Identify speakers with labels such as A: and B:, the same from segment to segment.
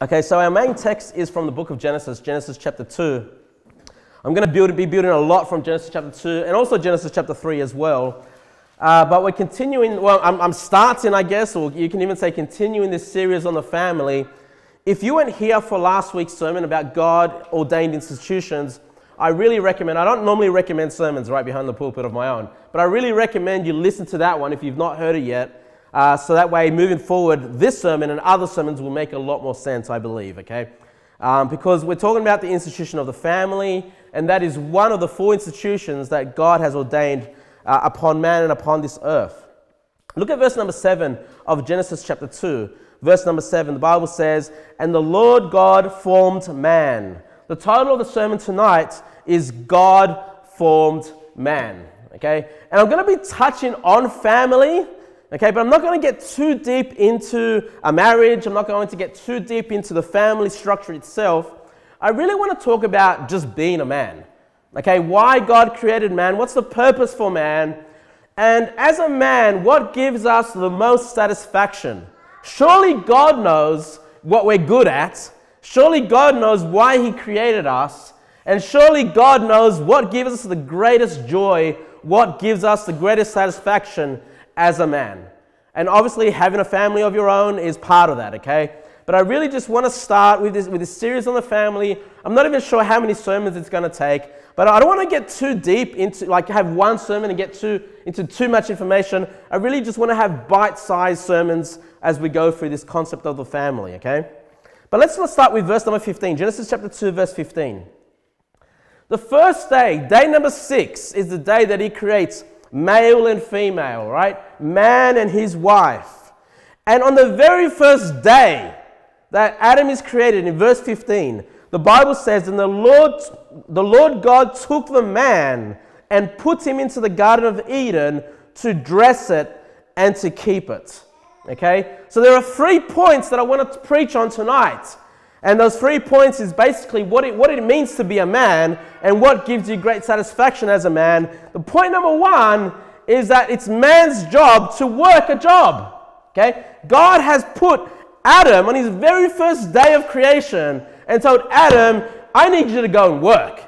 A: Okay, so our main text is from the book of Genesis, Genesis chapter 2. I'm going to build, be building a lot from Genesis chapter 2 and also Genesis chapter 3 as well. Uh, but we're continuing, well, I'm, I'm starting, I guess, or you can even say continuing this series on the family. If you weren't here for last week's sermon about God ordained institutions, I really recommend, I don't normally recommend sermons right behind the pulpit of my own, but I really recommend you listen to that one if you've not heard it yet. Uh, so that way, moving forward, this sermon and other sermons will make a lot more sense, I believe, okay? Um, because we're talking about the institution of the family, and that is one of the four institutions that God has ordained uh, upon man and upon this earth. Look at verse number 7 of Genesis chapter 2. Verse number 7, the Bible says, And the Lord God formed man. The title of the sermon tonight is God formed man. Okay? And I'm going to be touching on family Okay, but I'm not going to get too deep into a marriage. I'm not going to get too deep into the family structure itself. I really want to talk about just being a man. Okay, why God created man, what's the purpose for man, and as a man, what gives us the most satisfaction? Surely God knows what we're good at. Surely God knows why He created us. And surely God knows what gives us the greatest joy, what gives us the greatest satisfaction as a man. And obviously, having a family of your own is part of that, okay? But I really just want to start with this, with this series on the family. I'm not even sure how many sermons it's going to take, but I don't want to get too deep into, like, have one sermon and get too, into too much information. I really just want to have bite sized sermons as we go through this concept of the family, okay? But let's, let's start with verse number 15, Genesis chapter 2, verse 15. The first day, day number six, is the day that he creates male and female, right? Man and his wife. And on the very first day that Adam is created, in verse 15, the Bible says, And the Lord, the Lord God took the man and put him into the Garden of Eden to dress it and to keep it. Okay? So there are three points that I want to preach on tonight. And those three points is basically what it, what it means to be a man and what gives you great satisfaction as a man. The point number one is that it's man's job to work a job. Okay? God has put Adam on his very first day of creation and told Adam, I need you to go and work.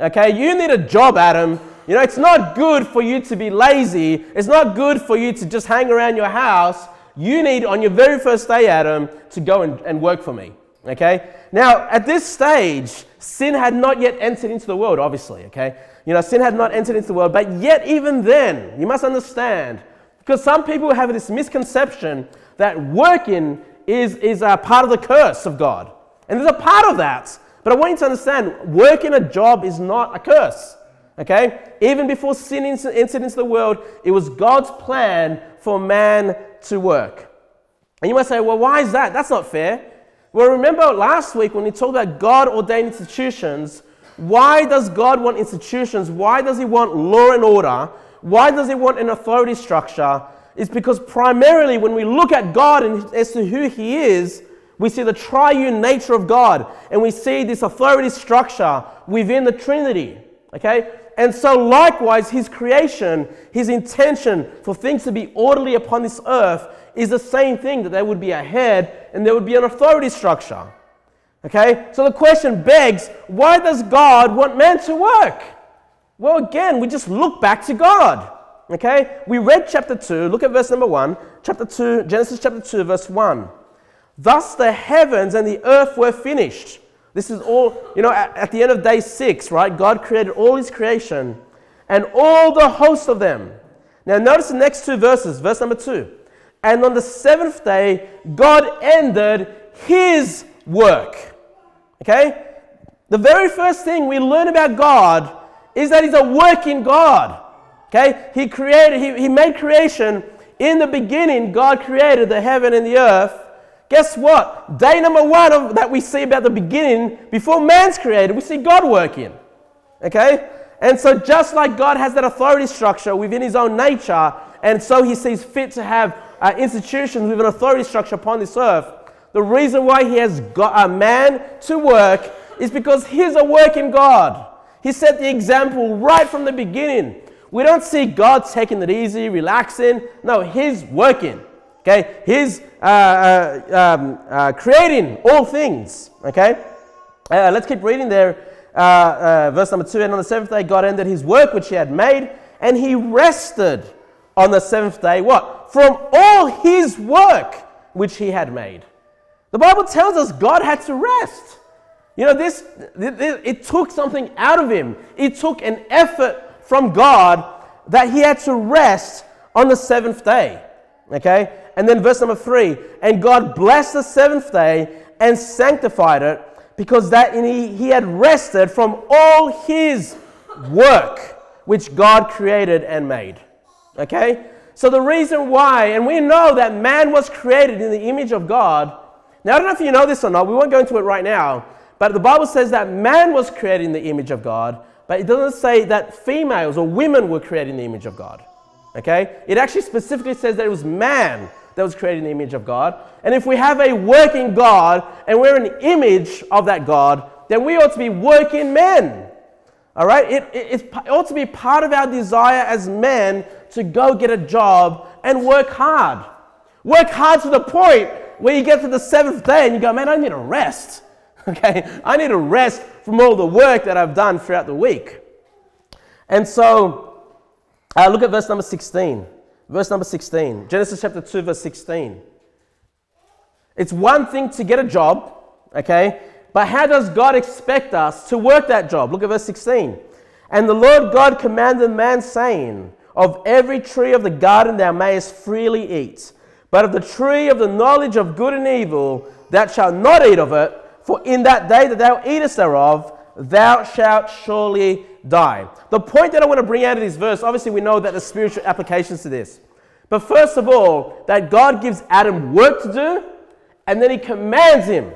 A: Okay? You need a job, Adam. You know, it's not good for you to be lazy. It's not good for you to just hang around your house. You need, on your very first day, Adam, to go and, and work for me. Okay? Now, at this stage, sin had not yet entered into the world, obviously. Okay? You know, sin had not entered into the world, but yet, even then, you must understand, because some people have this misconception that working is, is a part of the curse of God. And there's a part of that, but I want you to understand working a job is not a curse. Okay? Even before sin entered into the world, it was God's plan for man to work. And you might say, well, why is that? That's not fair. Well, remember last week when we talked about God ordained institutions, why does God want institutions? Why does He want law and order? Why does He want an authority structure? It's because primarily when we look at God and as to who He is, we see the triune nature of God and we see this authority structure within the Trinity. Okay? And so, likewise, His creation, His intention for things to be orderly upon this earth is the same thing that there would be a head and there would be an authority structure. Okay? So the question begs why does God want man to work? Well, again, we just look back to God. Okay? We read chapter 2, look at verse number 1, chapter 2, Genesis chapter 2, verse 1. Thus the heavens and the earth were finished. This is all, you know, at, at the end of day 6, right? God created all his creation and all the host of them. Now, notice the next two verses, verse number 2. And on the seventh day, God ended his work. Okay? The very first thing we learn about God is that he's a working God. Okay? He created, he, he made creation. In the beginning, God created the heaven and the earth. Guess what? Day number one of, that we see about the beginning, before man's created, we see God working. Okay? And so, just like God has that authority structure within his own nature, and so he sees fit to have uh, institutions with an authority structure upon this earth. The reason why he has got a man to work is because he's a working God. He set the example right from the beginning. We don't see God taking it easy, relaxing. No, he's working. Okay, He's uh, uh, um, uh, creating all things. Okay, uh, let's keep reading there. Uh, uh, verse number two. And on the seventh day, God ended His work which He had made, and He rested on the seventh day. What? From all His work which He had made. The Bible tells us God had to rest. You know, this, it took something out of him. It took an effort from God that he had to rest on the seventh day. Okay? And then verse number three, and God blessed the seventh day and sanctified it because that he, he had rested from all his work which God created and made. Okay? So the reason why, and we know that man was created in the image of God now, I don't know if you know this or not, we won't go into it right now, but the Bible says that man was created in the image of God, but it doesn't say that females or women were created in the image of God. Okay? It actually specifically says that it was man that was created in the image of God. And if we have a working God and we're an image of that God, then we ought to be working men. All right? It, it, it ought to be part of our desire as men to go get a job and work hard. Work hard to the point where you get to the seventh day and you go, man, I need a rest. Okay? I need a rest from all the work that I've done throughout the week. And so, uh, look at verse number 16. Verse number 16. Genesis chapter 2, verse 16. It's one thing to get a job, okay? But how does God expect us to work that job? Look at verse 16. And the Lord God commanded man, saying, Of every tree of the garden thou mayest freely eat. But of the tree of the knowledge of good and evil, thou shalt not eat of it, for in that day that thou eatest thereof, thou shalt surely die. The point that I want to bring out of this verse, obviously, we know that there's spiritual applications to this. But first of all, that God gives Adam work to do, and then he commands him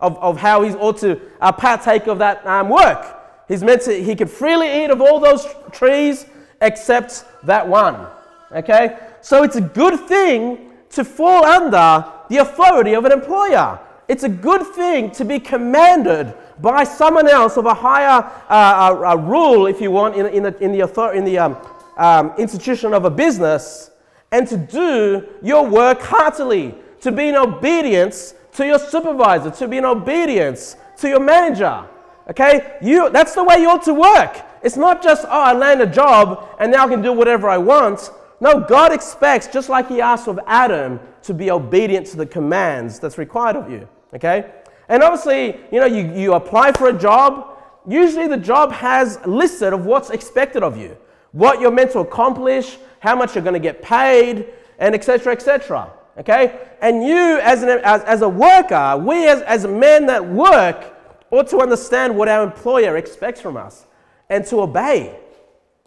A: of, of how he ought to uh, partake of that um, work. He's meant to, he could freely eat of all those trees except that one. Okay? So it's a good thing to fall under the authority of an employer. It's a good thing to be commanded by someone else of a higher uh, a rule, if you want, in, in the, in the, author- in the um, um, institution of a business, and to do your work heartily, to be in obedience to your supervisor, to be in obedience to your manager. Okay? You, that's the way you ought to work. It's not just, oh, I land a job and now I can do whatever I want. No, God expects, just like He asked of Adam, to be obedient to the commands that's required of you. Okay? And obviously, you know, you, you apply for a job. Usually, the job has listed of what's expected of you, what you're meant to accomplish, how much you're going to get paid, and etc. etc. Okay? And you, as, an, as, as a worker, we as, as men that work, ought to understand what our employer expects from us and to obey.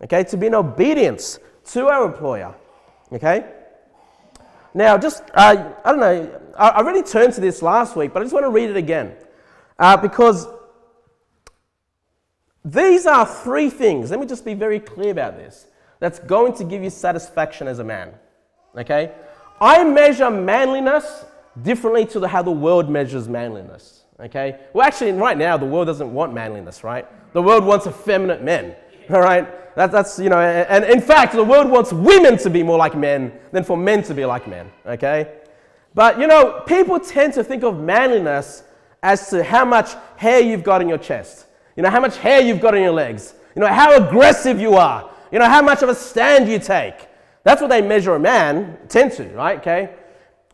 A: Okay? To be in obedience to our employer. Okay? Now, just, uh, I don't know, I, I already turned to this last week, but I just want to read it again. Uh, because these are three things, let me just be very clear about this, that's going to give you satisfaction as a man. Okay? I measure manliness differently to the, how the world measures manliness. Okay? Well, actually, right now, the world doesn't want manliness, right? The world wants effeminate men. All right? That, that's, you know, and, in fact, the world wants women to be more like men than for men to be like men, okay? But, you know, people tend to think of manliness as to how much hair you've got in your chest, you know, how much hair you've got in your legs, you know, how aggressive you are, you know, how much of a stand you take. That's what they measure a man, tend to, right? Okay?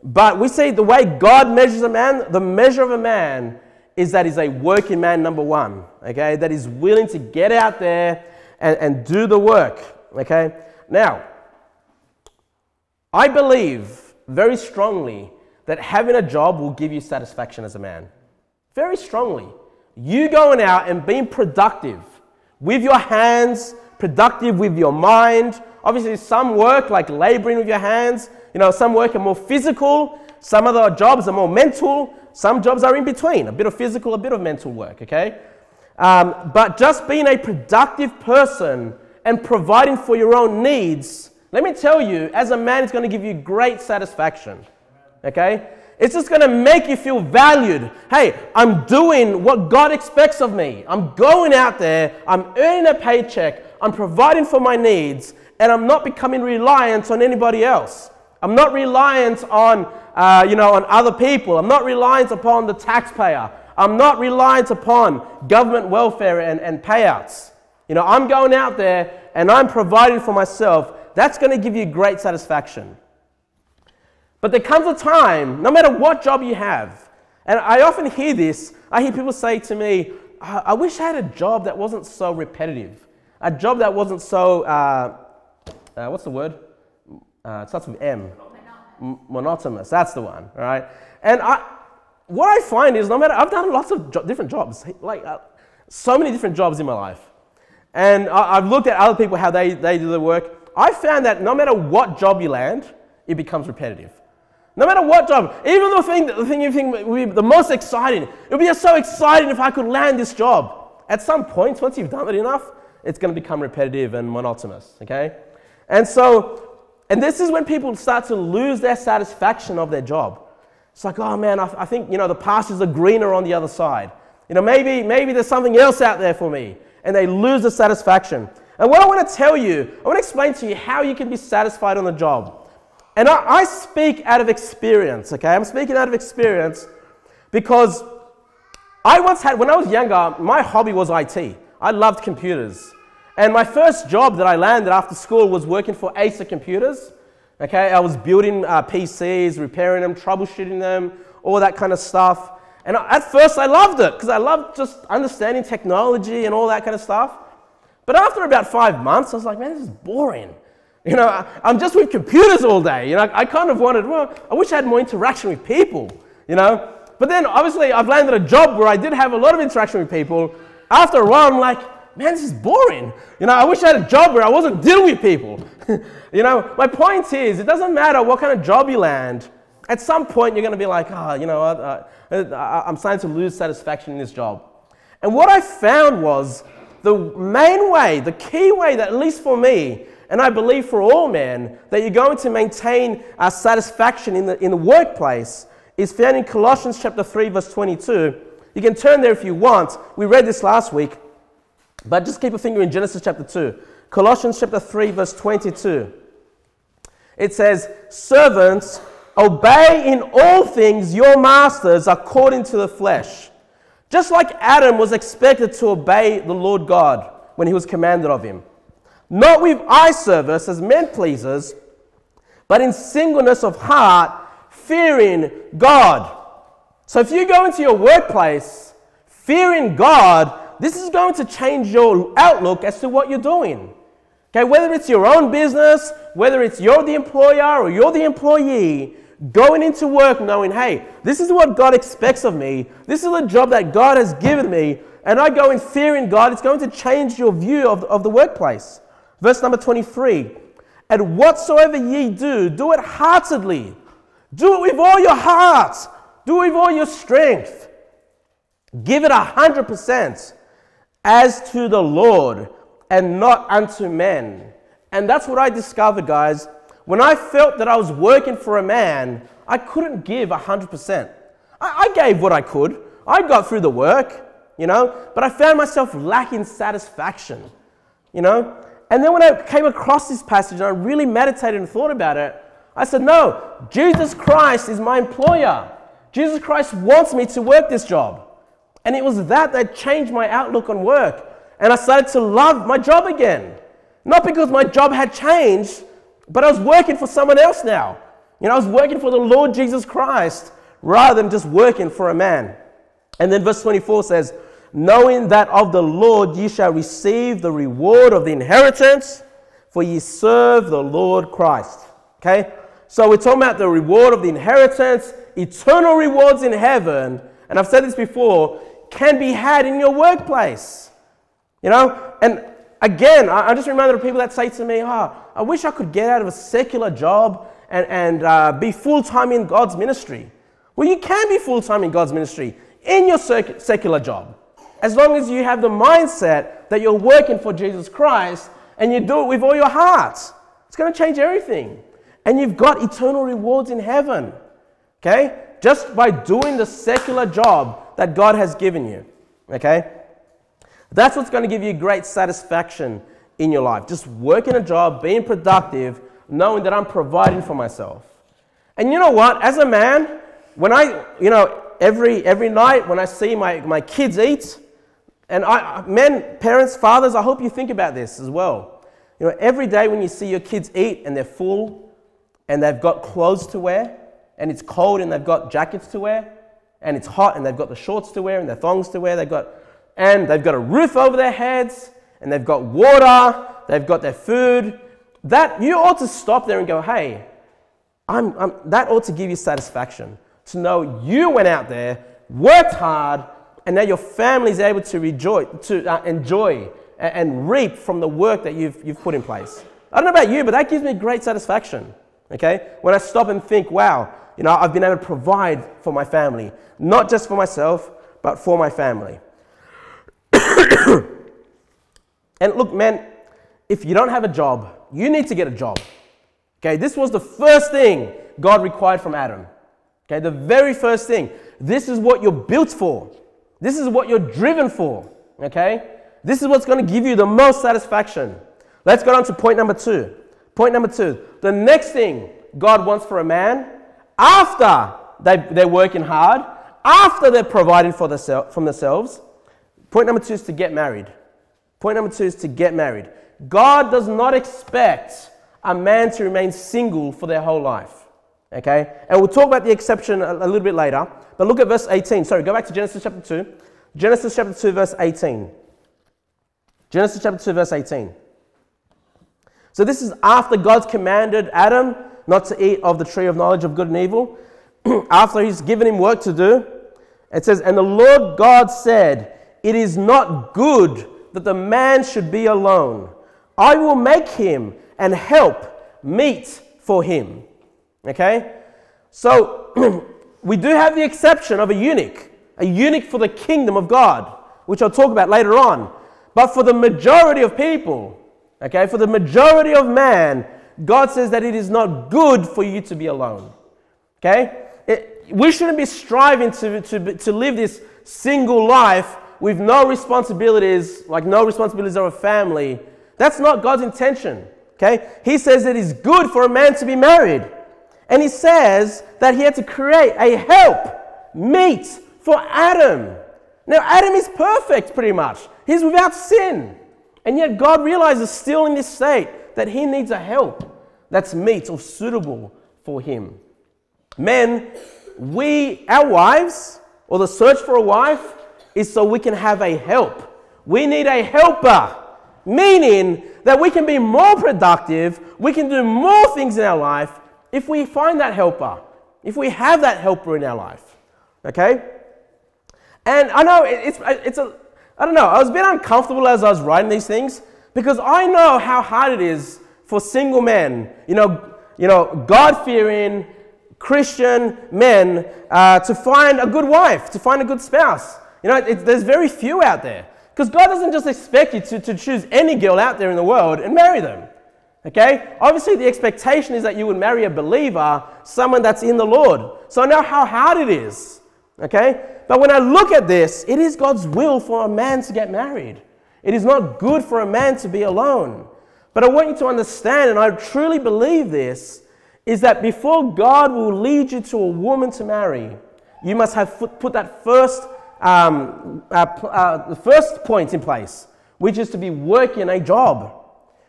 A: But we see the way God measures a man, the measure of a man is that he's a working man, number one, okay? That is willing to get out there and, and do the work. Okay? Now, I believe very strongly that having a job will give you satisfaction as a man. Very strongly. You going out and being productive with your hands, productive with your mind. Obviously, some work like laboring with your hands, you know, some work are more physical, some other jobs are more mental, some jobs are in between, a bit of physical, a bit of mental work, okay? Um, but just being a productive person and providing for your own needs, let me tell you, as a man, it's going to give you great satisfaction. Okay? It's just going to make you feel valued. Hey, I'm doing what God expects of me. I'm going out there, I'm earning a paycheck, I'm providing for my needs, and I'm not becoming reliant on anybody else. I'm not reliant on, uh, you know, on other people. I'm not reliant upon the taxpayer. I'm not reliant upon government welfare and, and payouts. You know, I'm going out there and I'm providing for myself. That's going to give you great satisfaction. But there comes a time, no matter what job you have, and I often hear this, I hear people say to me, I wish I had a job that wasn't so repetitive, a job that wasn't so, uh, uh, what's the word? Uh, it starts with M. Monotonous. That's the one, right? And I, what I find is, no matter, I've done lots of jo- different jobs, like uh, so many different jobs in my life. And I, have looked at other people, how they, they do the work. I found that no matter what job you land, it becomes repetitive. No matter what job, even the thing, the thing you think would be the most exciting, it would be so exciting if I could land this job. At some point, once you've done it enough, it's going to become repetitive and monotonous, okay? And so, and this is when people start to lose their satisfaction of their job. It's like, oh man, I, I think, you know, the pastures are greener on the other side. You know, maybe, maybe there's something else out there for me. And they lose the satisfaction. And what I want to tell you, I want to explain to you how you can be satisfied on the job. And I, I speak out of experience, okay? I'm speaking out of experience because I once had, when I was younger, my hobby was IT. I loved computers. And my first job that I landed after school was working for Acer Computers. Okay, I was building uh, PCs, repairing them, troubleshooting them, all that kind of stuff. And at first I loved it because I loved just understanding technology and all that kind of stuff. But after about five months, I was like, man, this is boring. You know, I'm just with computers all day. You know, I kind of wanted, well, I wish I had more interaction with people, you know. But then obviously I've landed a job where I did have a lot of interaction with people. After a while, I'm like, man, this is boring. You know, I wish I had a job where I wasn't dealing with people. you know, my point is, it doesn't matter what kind of job you land. At some point, you're going to be like, oh, you know, uh, uh, I'm starting to lose satisfaction in this job. And what I found was the main way, the key way that, at least for me, and I believe for all men, that you're going to maintain uh, satisfaction in the, in the workplace is found in Colossians chapter 3, verse 22. You can turn there if you want. We read this last week, but just keep a finger in Genesis chapter 2. Colossians chapter 3, verse 22. It says, Servants, obey in all things your masters according to the flesh. Just like Adam was expected to obey the Lord God when he was commanded of him not with eye service as men pleasers, but in singleness of heart, fearing God. So if you go into your workplace fearing God, this is going to change your outlook as to what you're doing. Okay, whether it's your own business, whether it's you're the employer or you're the employee, going into work knowing, hey, this is what God expects of me, this is the job that God has given me, and I go in fearing God, it's going to change your view of, of the workplace. Verse number 23 And whatsoever ye do, do it heartedly. Do it with all your heart. Do it with all your strength. Give it a hundred percent as to the Lord and not unto men. And that's what I discovered, guys. When I felt that I was working for a man, I couldn't give a hundred percent. I gave what I could. I got through the work, you know, but I found myself lacking satisfaction, you know. And then when I came across this passage and I really meditated and thought about it, I said, No, Jesus Christ is my employer. Jesus Christ wants me to work this job. And it was that that changed my outlook on work. And I started to love my job again. Not because my job had changed, but I was working for someone else now. You know, I was working for the Lord Jesus Christ rather than just working for a man. And then verse 24 says, knowing that of the Lord ye shall receive the reward of the inheritance, for ye serve the Lord Christ. Okay? So we're talking about the reward of the inheritance, eternal rewards in heaven, and I've said this before, can be had in your workplace. You know? And again, I, am just reminded of people that say to me, oh, I wish I could get out of a secular job and, and uh, be full time in God's ministry. Well, you can be full time in God's ministry in your secular job. As long as you have the mindset that you're working for Jesus Christ and you do it with all your heart, it's going to change everything. And you've got eternal rewards in heaven. Okay? Just by doing the secular job that God has given you. Okay? That's what's going to give you great satisfaction in your life. Just working a job, being productive, knowing that I'm providing for myself. And you know what? As a man, when I, you know, every, every night when I see my, my kids eat, and I, men, parents, fathers, I hope you think about this as well. You know, every day when you see your kids eat and they're full and they've got clothes to wear and it's cold and they've got jackets to wear and it's hot and they've got the shorts to wear and their thongs to wear, they've got, and they've got a roof over their heads and they've got water, they've got their food, that you ought to stop there and go, hey, I'm, I'm, that ought to give you satisfaction to know you went out there, worked hard, and now your family is able to rejoice, to uh, enjoy and, and reap from the work that you've, you've put in place. I don't know about you, but that gives me great satisfaction. Okay? When I stop and think, wow, you know, I've been able to provide for my family, not just for myself, but for my family. and look, man, if you don't have a job, you need to get a job. Okay, this was the first thing God required from Adam. Okay, the very first thing. This is what you're built for. This is what you're driven for. Okay, this is what's going to give you the most satisfaction. Let's go on to point number two. Point number two. The next thing God wants for a man after they, they're working hard, after they're providing for themselves, from themselves, point number two is to get married. Point number two is to get married. God does not expect a man to remain single for their whole life. Okay? And we'll talk about the exception a, a, little bit later. But look at verse 18. Sorry, go back to Genesis chapter 2. Genesis chapter 2, verse 18. Genesis chapter 2, verse 18. So this is after God's commanded Adam not to eat of the tree of knowledge of good and evil. after he's given him work to do, it says, And the Lord God said, It is not good that the man should be alone. I will make him and help meet for him. Okay? So we do have the exception of a eunuch, a eunuch for the kingdom of God, which I'll talk about later on. But for the majority of people, okay, for the majority of man, God says that it is not good for you to be alone. Okay? It, we shouldn't be striving to, to, to live this single life with no responsibilities, like no responsibilities of a family. That's not God's intention. Okay? He says it is good for a man to be married. And he says that he had to create a help, meet for Adam. Now, Adam is perfect pretty much. He's without sin. And yet, God realizes still in this state that he needs a help that's meet or suitable for him. Men, we, our wives, or the search for a wife, is so we can have a help. We need a helper, meaning that we can be more productive, we can do more things in our life if we find that helper, if we have that helper in our life. Okay? And I know it's, it's a, I don't know, I was a bit uncomfortable as I was writing these things because I know how hard it is for single men, you know, you know God fearing Christian men uh, to find a good wife, to find a good spouse. You know, it, there's very few out there. Because God doesn't just expect you to, to choose any girl out there in the world and marry them. Okay? Obviously, the expectation is that you would marry a believer, someone that's in the Lord. So I know how hard it is. Okay? But when I look at this, it is God's will for a man to get married. It is not good for a man to be alone. But I want you to understand, and I truly believe this, is that before God will lead you to a woman to marry, you must have put that first, um, uh, uh, the first point in place, which is to be working a job.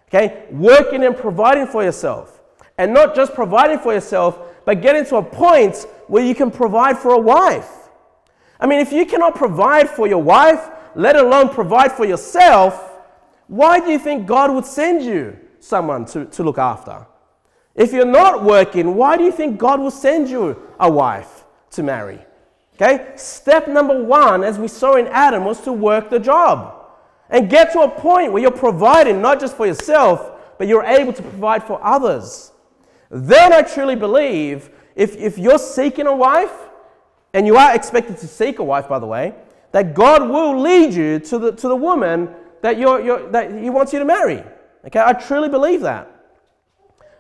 A: Okay? Working and providing for yourself. And not just providing for yourself, but getting to a point where you can provide for a wife. I mean, if you cannot provide for your wife, let alone provide for yourself, why do you think God would send you someone to, to look after? If you're not working, why do you think God will send you a wife to marry? Okay? Step number one, as we saw in Adam, was to work the job and get to a point where you're providing not just for yourself, but you're able to provide for others. Then I truly believe if, if you're seeking a wife, and you are expected to seek a wife, by the way, that God will lead you to the, to the woman that, you're, you're, that He wants you to marry. Okay, I truly believe that.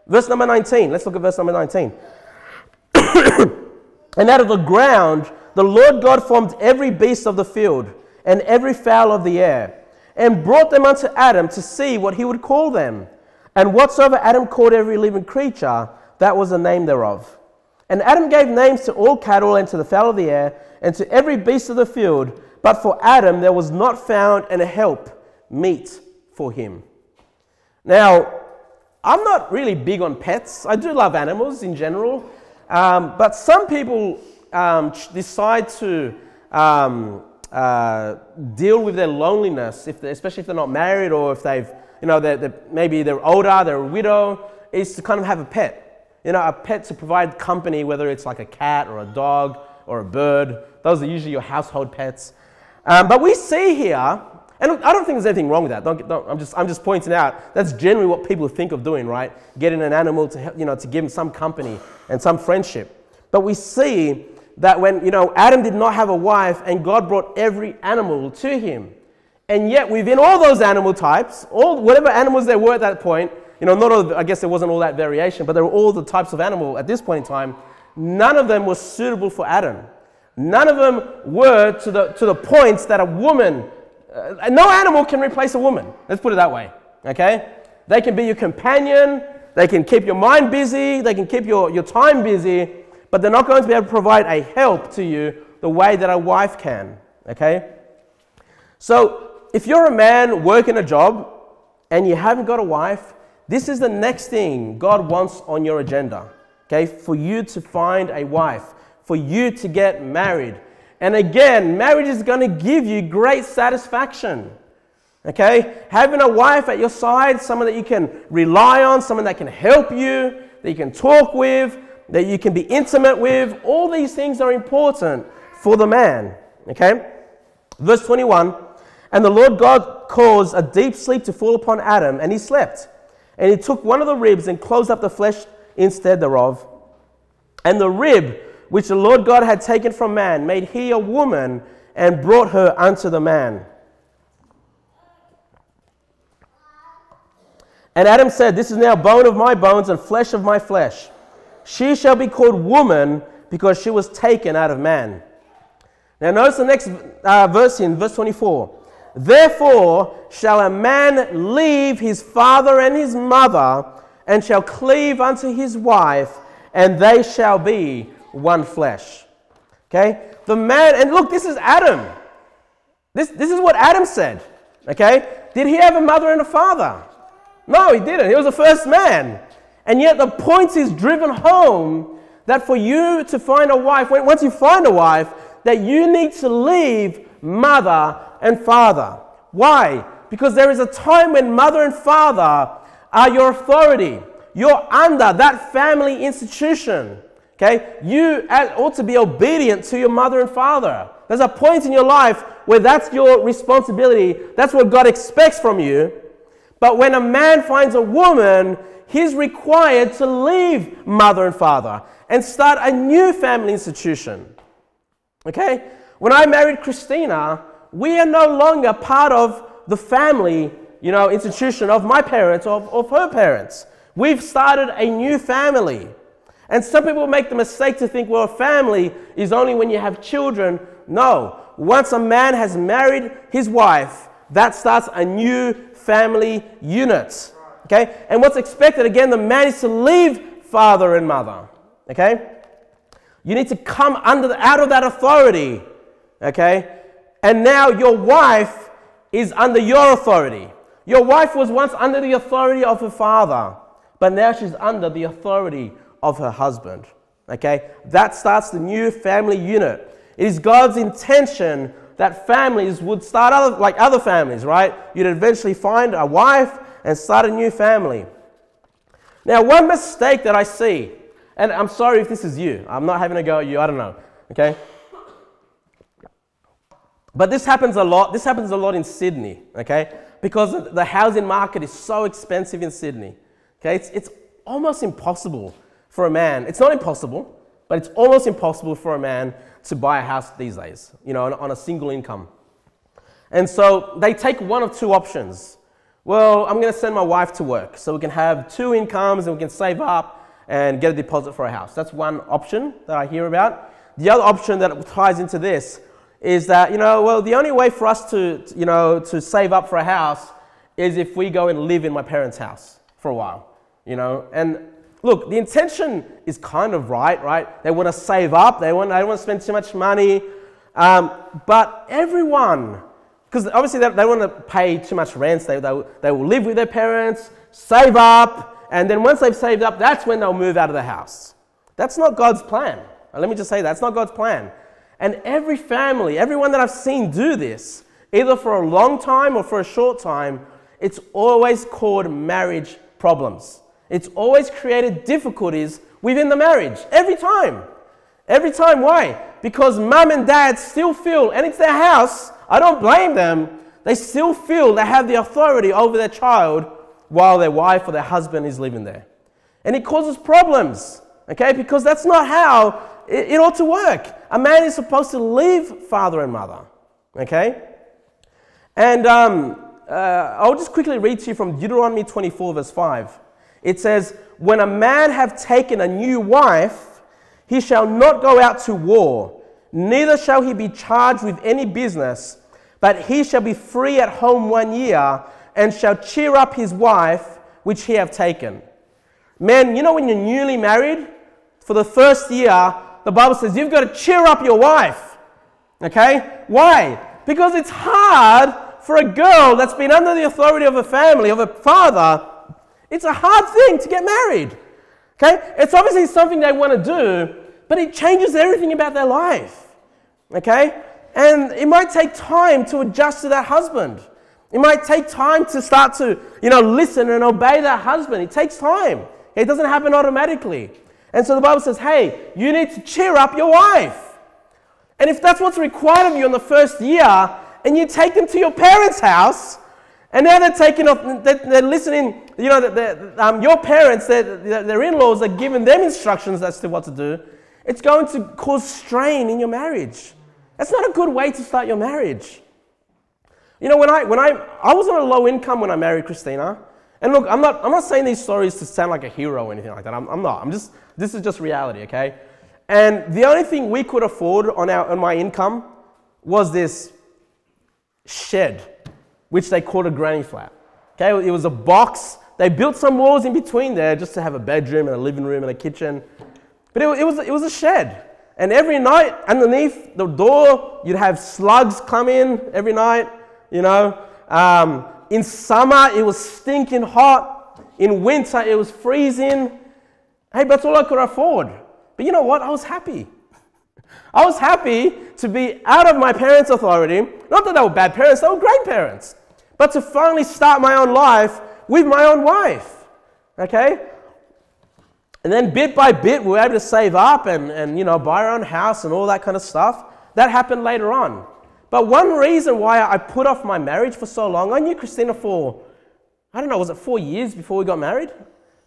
A: Verse number 19. Let's look at verse number 19. and out of the ground, the Lord God formed every beast of the field and every fowl of the air, and brought them unto Adam to see what he would call them. And whatsoever Adam called every living creature, that was the name thereof. And Adam gave names to all cattle and to the fowl of the air and to every beast of the field. But for Adam there was not found an help meet for him. Now, I'm not really big on pets. I do love animals in general. Um, but some people um, decide to um, uh, deal with their loneliness, if especially if they're not married or if they've, you know, they're, they're, maybe they're older, they're a widow, is to kind of have a pet. You know, a pet to provide company, whether it's like a cat or a dog or a bird. Those are usually your household pets. Um, but we see here, and I don't think there's anything wrong with that. Don't, don't, I'm, just, I'm just pointing out that's generally what people think of doing, right? Getting an animal to, help, you know, to give them some company and some friendship. But we see that when, you know, Adam did not have a wife and God brought every animal to him. And yet within all those animal types, all, whatever animals there were at that point, you know, not all, I guess there wasn't all that variation, but there were all the types of animal at this point in time. None of them were suitable for Adam. None of them were to the, to the points that a woman, uh, no animal can replace a woman. Let's put it that way. Okay? They can be your companion, they can keep your mind busy, they can keep your, your time busy, but they're not going to be able to provide a help to you the way that a wife can. Okay? So, if you're a man working a job and you haven't got a wife, this is the next thing God wants on your agenda. Okay? For you to find a wife, for you to get married. And again, marriage is going to give you great satisfaction. Okay? Having a wife at your side, someone that you can rely on, someone that can help you, that you can talk with, that you can be intimate with. All these things are important for the man. Okay? Verse 21 And the Lord God caused a deep sleep to fall upon Adam, and he slept. And he took one of the ribs and closed up the flesh instead thereof. And the rib which the Lord God had taken from man made he a woman and brought her unto the man. And Adam said, This is now bone of my bones and flesh of my flesh. She shall be called woman because she was taken out of man. Now, notice the next uh, verse in verse 24. Therefore shall a man leave his father and his mother and shall cleave unto his wife, and they shall be one flesh. Okay? The man, and look, this is Adam. This, this is what Adam said. Okay? Did he have a mother and a father? No, he didn't. He was the first man. And yet the point is driven home that for you to find a wife, once you find a wife, that you need to leave mother and father. Why? Because there is a time when mother and father are your authority. You're under that family institution. Okay? You ought to be obedient to your mother and father. There's a point in your life where that's your responsibility. That's what God expects from you. But when a man finds a woman he's required to leave mother and father and start a new family institution. Okay? When I married Christina, we are no longer part of the family, you know, institution of my parents or of, of her parents. We've started a new family. And some people make the mistake to think, well, a family is only when you have children. No. Once a man has married his wife, that starts a new family unit. Okay? And what's expected, again, the man is to leave father and mother. Okay? You need to come under the, out of that authority. Okay? And now your wife is under your authority. Your wife was once under the authority of her father, but now she's under the authority of her husband. Okay? That starts the new family unit. It is God's intention that families would start other, like other families, right? You'd eventually find a wife and start a new family. Now, one mistake that I see, and I'm sorry if this is you, I'm not having a go at you, I don't know, okay? But this happens a lot. This happens a lot in Sydney, okay? Because the housing market is so expensive in Sydney. Okay? It's, it's almost impossible for a man. It's not impossible, but it's almost impossible for a man to buy a house these days, you know, on, on a single income. And so they take one of two options. Well, I'm going to send my wife to work so we can have two incomes and we can save up and get a deposit for a house. That's one option that I hear about. The other option that ties into this is that, you know, well, the only way for us to, you know, to save up for a house is if we go and live in my parents' house. for a while, you know. And look, the intention is kind of right, right? They want to save up, they, want, they don't want to spend too much money. Um, but everyone, because obviously they, they want to pay too much rent, they, they, they will live with their parents, save up, and then once they've saved up, that's when they'll move out of the house. That's not God's plan. Let me just say that's not God's plan. And every family, everyone that I've seen do this, either for a long time or for a short time, it's always caused marriage problems. It's always created difficulties within the marriage. Every time. Every time. Why? Because mum and dad still feel, and it's their house, I don't blame them, they still feel they have the authority over their child while their wife or their husband is living there. And it causes problems, okay? Because that's not how it, it ought to work. A man is supposed to leave father and mother, okay? And um, uh, I'll just quickly read to you from Deuteronomy 24, verse 5. It says, When a man have taken a new wife, he shall not go out to war, neither shall he be charged with any business, but he shall be free at home one year, and shall cheer up his wife which he have taken. Men, you know when you're newly married, for the first year, the Bible says you've got to cheer up your wife. Okay? Why? Because it's hard for a girl that's been under the authority of a family, of a father, it's a hard thing to get married. Okay? It's obviously something they want to do, but it changes everything about their life. Okay? And it might take time to adjust to that husband. It might take time to start to, you know, listen and obey that husband. It takes time. It doesn't happen automatically. And so the Bible says, hey, you need to cheer up your wife. And if that's what's required of you in the first year, and you take them to your parents' house, and now they're taking off, they're, they're listening, you know, um, your parents, their, their in laws are giving them instructions as to what to do. It's going to cause strain in your marriage. That's not a good way to start your marriage. You know, when I, when I, I was on a low income when I married Christina. And look, I'm not, I'm not saying these stories to sound like a hero or anything like that. I'm, I'm not. I'm just, this is just reality, okay? And the only thing we could afford on, our, on my income was this shed, which they called a granny flat. Okay, it was a box. They built some walls in between there just to have a bedroom and a living room and a kitchen. But it, it, was, it was a shed. And every night, underneath the door, you'd have slugs come in every night, you know. Um, in summer, it was stinking hot. In winter, it was freezing. Hey, that's all I could afford. But you know what? I was happy. I was happy to be out of my parents' authority. Not that they were bad parents, they were great parents. But to finally start my own life with my own wife. Okay? And then bit by bit, we were able to save up and, and you know, buy our own house and all that kind of stuff. That happened later on. But one reason why I put off my marriage for so long, I knew Christina for, I don't know, was it four years before we got married?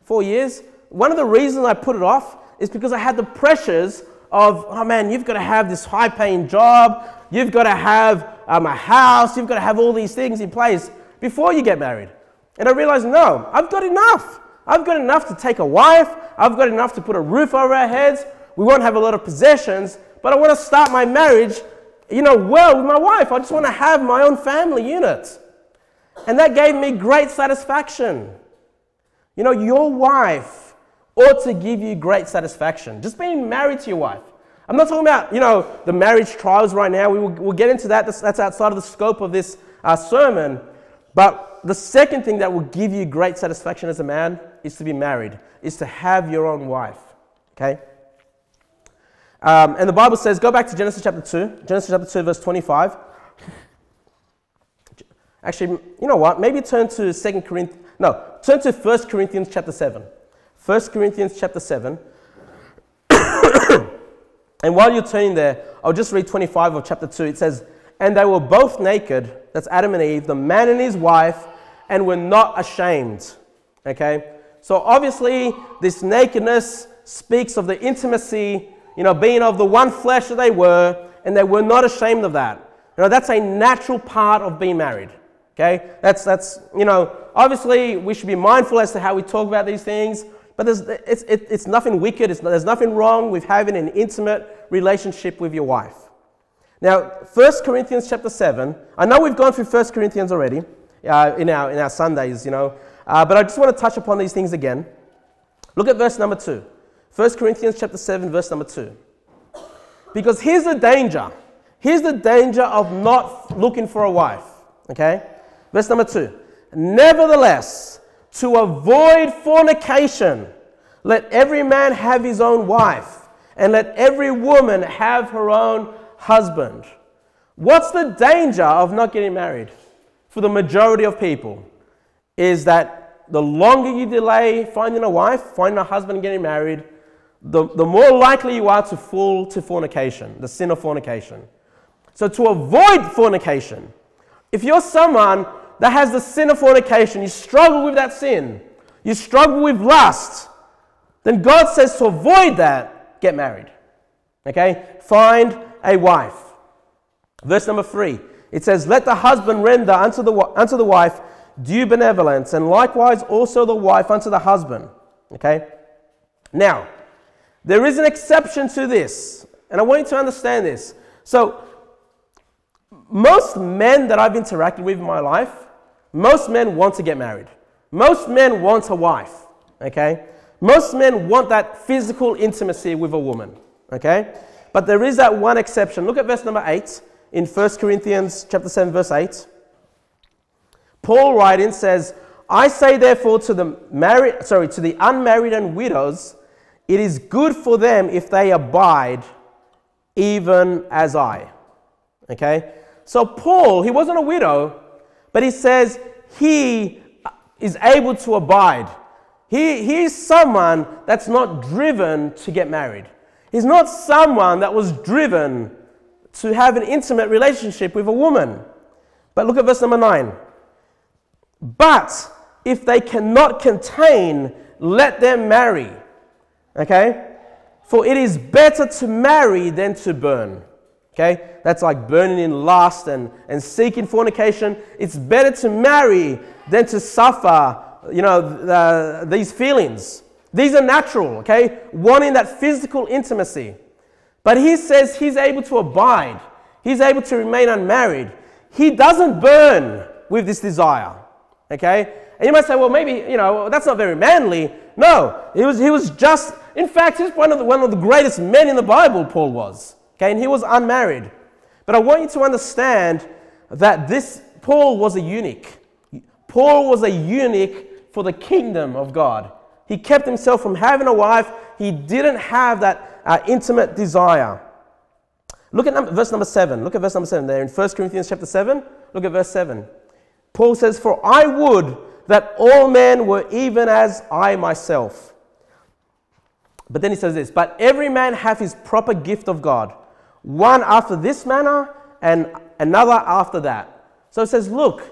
A: Four years. One of the reasons I put it off is because I had the pressures of, oh man, you've got to have this high paying job, you've got to have um, a house, you've got to have all these things in place before you get married. And I realized, no, I've got enough. I've got enough to take a wife, I've got enough to put a roof over our heads. We won't have a lot of possessions, but I want to start my marriage, you know, well with my wife. I just want to have my own family unit. And that gave me great satisfaction. You know, your wife ought to give you great satisfaction. Just being married to your wife. I'm not talking about, you know, the marriage trials right now. We will, we'll get into that. That's, outside of the scope of this uh, sermon. But the second thing that will give you great satisfaction as a man is to be married, is to have your own wife. Okay? Um, and the Bible says, go back to Genesis chapter 2, Genesis chapter 2, verse 25. Actually, you know what? Maybe turn to 2 Corinthians, no, turn to 1 Corinthians chapter 7. 1 Corinthians chapter 7. And while you're turning there, I'll just read 25 of chapter 2. It says, And they were both naked, that's Adam and Eve, the man and his wife, and were not ashamed. Okay? So obviously, this nakedness speaks of the intimacy, you know, being of the one flesh that they were, and they were not ashamed of that. You know, that's a natural part of being married. Okay? That's, that's you know, obviously we should be mindful as to how we talk about these things. But there's, it's, it, it's nothing wicked, it's, there's nothing wrong with having an intimate relationship with your wife. Now, 1 Corinthians chapter 7, I know we've gone through 1 Corinthians already uh, in, our, in our Sundays, you know, Uh, but I just want to touch upon these things again. Look at verse number 2. 1 Corinthians chapter 7, verse number 2. Because here's the danger. Here's the danger of not looking for a wife. Okay? Verse number 2. Nevertheless, to avoid fornication, let every man have his own wife, and let every woman have her own husband. What's the danger of not getting married for the majority of people? Is that the longer you delay finding a wife, finding a husband, getting married, the, the more likely you are to fall to fornication, the sin of fornication. So, to avoid fornication, if you're someone that has the sin of fornication, you struggle with that sin, you struggle with lust, then God says to avoid that, get married. Okay? Find a wife. Verse number three it says, Let the husband render unto the, unto the wife due benevolence, and likewise also the wife unto the husband. Okay? Now, there is an exception to this, and I want you to understand this. So, most men that I've interacted with in my life, most men want to get married. Most men want a wife. Okay? Most men want that physical intimacy with a woman. Okay? But there is that one exception. Look at verse number 8 in 1 Corinthians chapter 7 verse 8. Paul writing says, "I say therefore to the married sorry, to the unmarried and widows, it is good for them if they abide even as I." Okay? So Paul, he wasn't a widow, but he says he uh, is able to abide. He, he's someone that's not driven to get married. He's not someone that was driven to have an intimate relationship with a woman. But look at verse number 9. But if they cannot contain, let them marry. Okay? For it is better to marry than to burn. Okay? That's like burning in lust and, and seeking fornication. It's better to marry than to suffer, you know, the, uh, these feelings. These are natural, okay? Wanting that physical intimacy. But he says he's able to abide, he's able to remain unmarried. He doesn't burn with this desire, okay? And you might say, well, maybe, you know, that's not very manly. No, he was, he was just, in fact, he's one of, the, one of the greatest men in the Bible, Paul was, okay? And he was unmarried. But I want you to understand that this, Paul was a eunuch. Paul was a eunuch for the kingdom of God. He kept himself from having a wife. He didn't have that uh, intimate desire. Look at verse number 7. Look at verse number 7 there in 1 Corinthians chapter 7. Look at verse 7. Paul says, For I would that all men were even as I myself. But then he says this, But every man hath his proper gift of God, one after this manner and another after that. So it says, Look,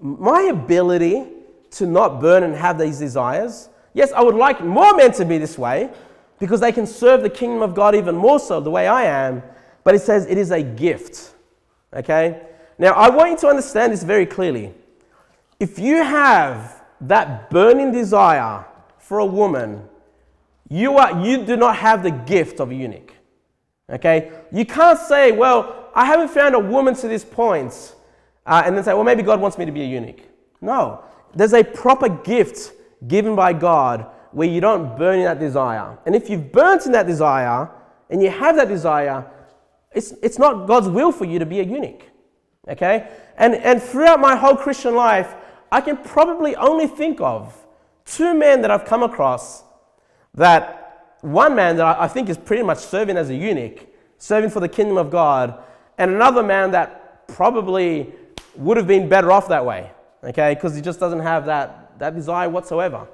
A: my ability to not burn and have these desires, yes, I would like more men to be this way, because they can serve the kingdom of God even more so the way I am. But it says it is a gift. Okay? Now, I want you to understand this very clearly. If you have that burning desire for a woman, you, are, you do not have the gift of a eunuch. Okay? You can't say, well, I haven't found a woman to this point, uh, and then say, well, maybe God wants me to be a eunuch. No. There's a proper gift given by God where you don't burn in that desire. And if you've burnt in that desire and you have that desire, it's, it's not God's will for you to be a eunuch. Okay? And, and throughout my whole Christian life, I can probably only think of two men that I've come across that one man that I think is pretty much serving as a eunuch, serving for the kingdom of God, and another man that probably would have been better off that way, okay, because he just doesn't have that, that desire whatsoever.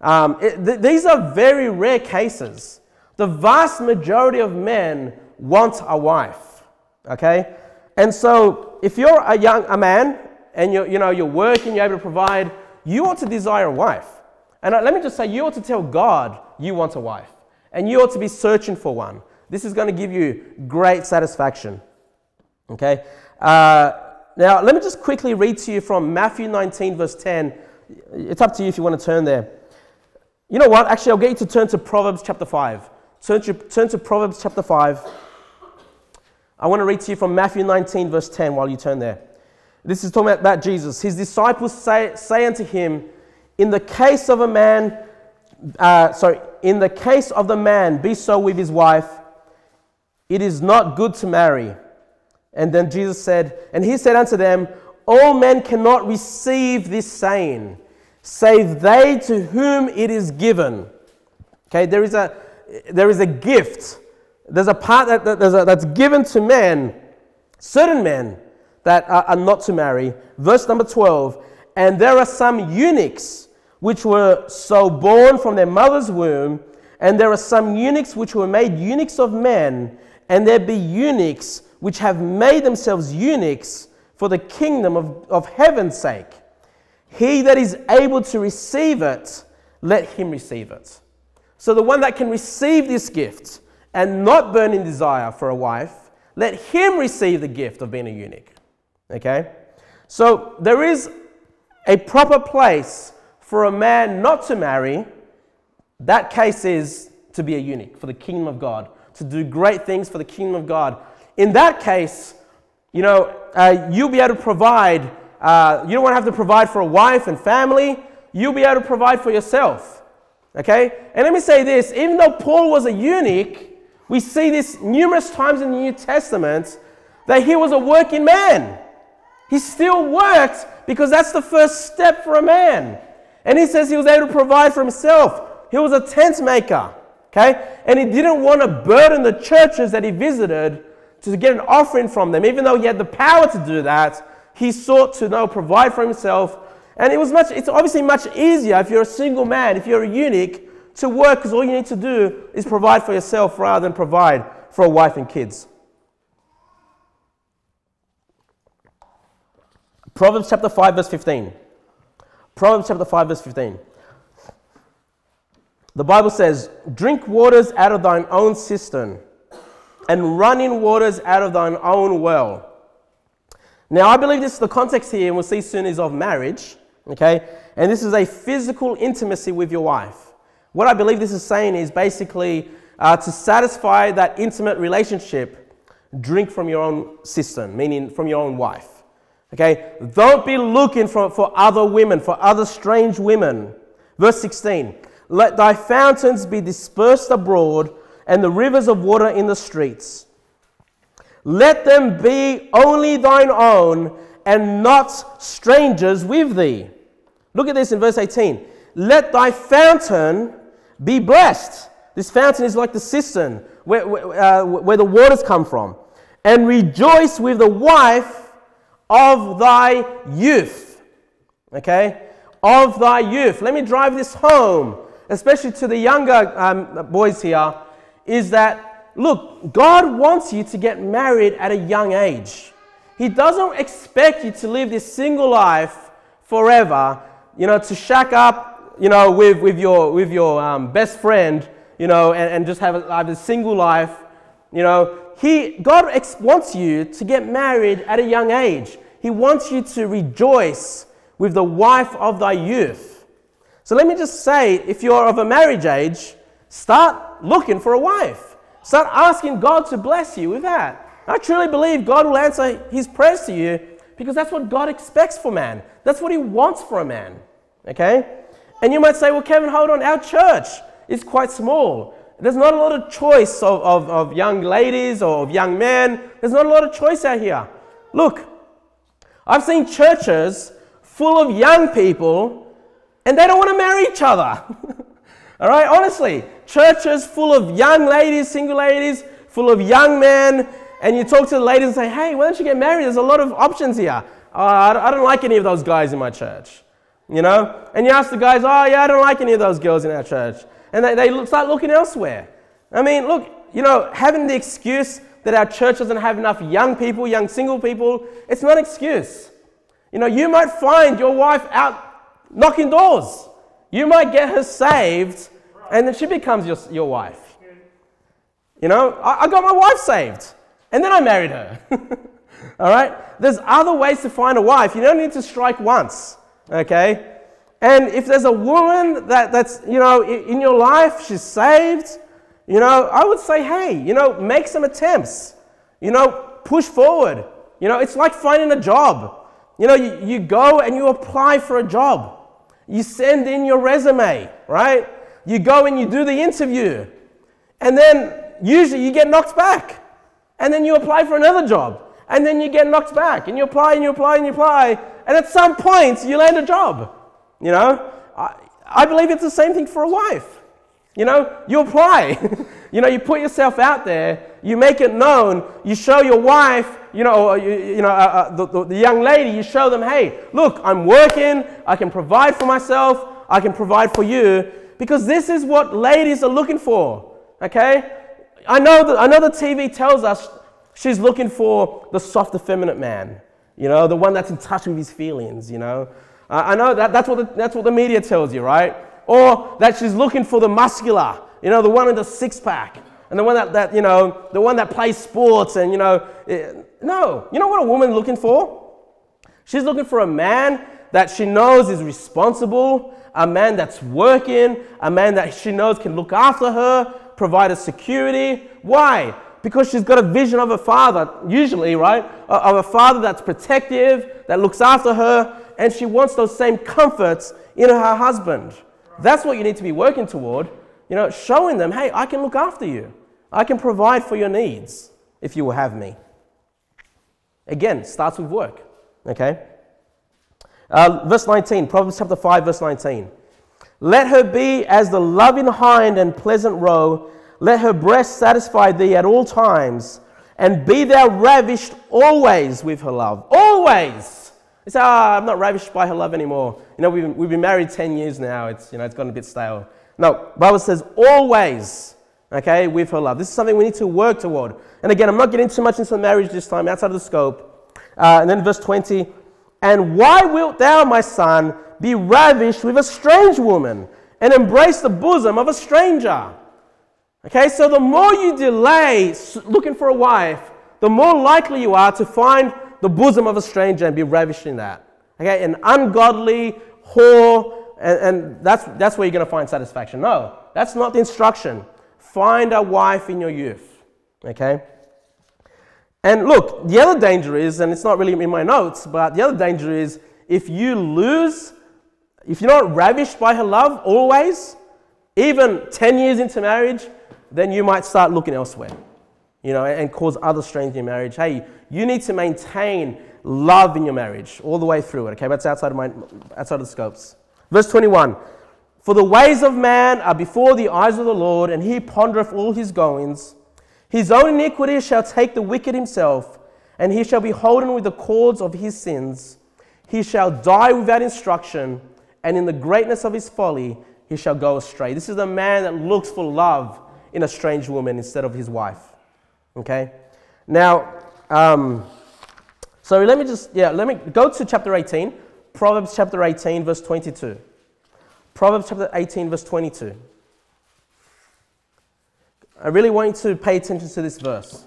A: Um, it, th- these are very rare cases. The vast majority of men want a wife. Okay? And so if you're a young a man and you're, you know, you're working, you're able to provide, you ought to desire a wife. And uh, let me just say, you ought to tell God you want a wife. And you ought to be searching for one. This is going to give you great satisfaction. Okay? Uh, now, let me just quickly read to you from Matthew 19, verse 10. It's up to you if you want to turn there. You know what? Actually, I'll get you to turn to Proverbs chapter 5. Turn to, turn to Proverbs chapter 5. I want to read to you from Matthew 19, verse 10, while you turn there. This is talking about Jesus. His disciples say, say unto him, In the case of a man, uh, in the case of the man, be so with his wife, it is not good to marry. And then Jesus said, And he said unto them, All men cannot receive this saying, save they to whom it is given. Okay, there is a, there is a gift. There's a part that, that a, that's given to men, certain men, that are, are not to marry. Verse number 12 And there are some eunuchs which were so born from their mother's womb, and there are some eunuchs which were made eunuchs of men, and there be eunuchs which have made themselves eunuchs for the kingdom of, of heaven's sake. He that is able to receive it, let him receive it. So, the one that can receive this gift and not burn in desire for a wife, let him receive the gift of being a eunuch. Okay? So, there is a proper place for a man not to marry. That case is to be a eunuch for the kingdom of God, to do great things for the kingdom of God. In that case, you know, uh, you'll be able to provide. Uh, you don't want to have to provide for a wife and family. You'll be able to provide for yourself. Okay? And let me say this even though Paul was a eunuch, we see this numerous times in the New Testament that he was a working man. He still worked because that's the first step for a man. And he says he was able to provide for himself. He was a tent maker. Okay? And he didn't want to burden the churches that he visited to get an offering from them. Even though he had the power to do that, he sought to now provide for himself. And it was much, it's obviously much easier if you're a single man, if you're a eunuch, to work because all you need to do is provide for yourself rather than provide for a wife and kids. Proverbs chapter 5, verse 15. Proverbs chapter 5, verse 15. The Bible says, Drink waters out of thine own cistern and running waters out of thine own well. Now, I believe this is the context here, and we'll see soon, is of marriage, okay? And this is a physical intimacy with your wife. What I believe this is saying is basically uh, to satisfy that intimate relationship, drink from your own cistern, meaning from your own wife. Okay? Don't be looking for, for other women, for other strange women. Verse 16 Let thy fountains be dispersed abroad and the rivers of water in the streets. Let them be only thine own and not strangers with thee. Look at this in verse 18. Let thy fountain be blessed. This fountain is like the cistern where, where, uh, where the waters come from. And rejoice with the wife of thy youth. Okay? Of thy youth. Let me drive this home, especially to the younger um, boys here is that, look, God wants you to get married at a young age. He doesn't expect you to live this single life forever, you know, to shack up, you know, with, with your, with your um, best friend, you know, and, and just have a, have a single life. You know, he, God ex- wants you to get married at a young age. He wants you to rejoice with the wife of thy youth. So let me just say, if you're of a marriage age, Start looking for a wife. Start asking God to bless you with that. I truly believe God will answer his prayers to you because that's what God expects for man. That's what he wants for a man. Okay? And you might say, well, Kevin, hold on, our church is quite small. There's not a lot of choice of, of, of young ladies or of young men. There's not a lot of choice out here. Look, I've seen churches full of young people and they don't want to marry each other. All right, honestly, churches full of young ladies, single ladies, full of young men, and you talk to the ladies and say, hey, why don't you get married? There's a lot of options here. Uh, I don't like any of those guys in my church. You know? And you ask the guys, oh, yeah, I don't like any of those girls in our church. And they, they start looking elsewhere. I mean, look, you know, having the excuse that our church doesn't have enough young people, young single people, it's not an excuse. You know, you might find your wife out knocking doors. You might get her saved and then she becomes your, your wife. You know, I, I got my wife saved, and then I married her. All right? There's other ways to find a wife. You don't need to strike once. Okay? And if there's a woman that, that's, you know, in your life, she's saved, you know, I would say, hey, you know, make some attempts. You know, push forward. You know, it's like finding a job. You know, you, you go and you apply for a job. You send in your resume, right? You go and you do the interview. And then usually you get knocked back. And then you apply for another job. And then you get knocked back. And you apply and you apply and you apply. And at some point, you land a job. You know, I, I believe it's the same thing for a wife. You know, you apply. you know, you put yourself out there, you make it known, you show your wife, you know, you, you know uh, uh, the, the, the young lady, you show them, hey, look, I'm working, I can provide for myself, I can provide for you, because this is what ladies are looking for. Okay? I know that I know the TV tells us she's looking for the soft, effeminate man. You know, the one that's in touch with his feelings. You know, uh, I know that that's what the, that's what the media tells you, right? Or that she's looking for the muscular. You know, the one with the six pack. And the one that, that, you know, the one that plays sports and, you know, it, eh, no. You know what a woman's looking for? She's looking for a man that she knows is responsible, a man that's working, a man that she knows can look after her, provide her security. Why? Because she's got a vision of a father, usually, right? Of a father that's protective, that looks after her, and she wants those same comforts in her husband. That's what you need to be working toward. You know, showing them, hey, I can look after you. I can provide for your needs if you will have me. Again, starts with work. Okay? Uh, verse 19, Proverbs chapter 5, verse 19. Let her be as the loving hind and pleasant roe. Let her breast satisfy thee at all times, and be thou ravished always with her love. Always. You say, ah, oh, I'm not ravished by her love anymore. You know, we've, we've been married 10 years now. It's, you know, it's gotten a bit stale. No, Bible says always, okay, with her love. This is something we need to work toward. And again, I'm not getting too much into marriage this time, outside of the scope. Uh, and then verse 20, and why wilt thou, my son, be ravished with a strange woman and embrace the bosom of a stranger? Okay, so the more you delay looking for a wife, the more likely you are to find the bosom of a stranger and be ravished in that. Okay, an ungodly whore, and, and that's, that's where you're going to find satisfaction. No, that's not the instruction. Find a wife in your youth. Okay? And look, the other danger is, and it's not really in my notes, but the other danger is if you lose, if you're not ravished by her love always, even 10 years into marriage, then you might start looking elsewhere, you know, and cause other strains in your marriage. Hey, you need to maintain love in your marriage all the way through it, okay? That's outside of, my, outside of the scopes. Verse 21 For the ways of man are before the eyes of the Lord, and he pondereth all his goings. His own iniquity shall take the wicked himself, and he shall be holden with the cords of his sins. He shall die without instruction, and in the greatness of his folly he shall go astray. This is a man that looks for love in a strange woman instead of his wife. Okay? Now, um, so let me just, yeah, let me go to chapter 18, Proverbs chapter 18, verse 22. Proverbs chapter 18, verse 22. I really want you to pay attention to this verse.